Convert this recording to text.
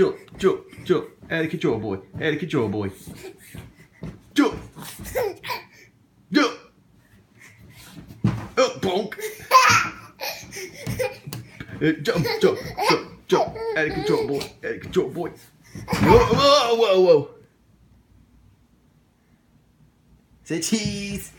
Jump, jump, jump. Out of control, boy. Out of control, boy. Jump. Jump. Up, bonk. Uh, jump, jump, jump. Out of control, boy. Out of control, boy. Whoa, whoa, whoa. Say cheese.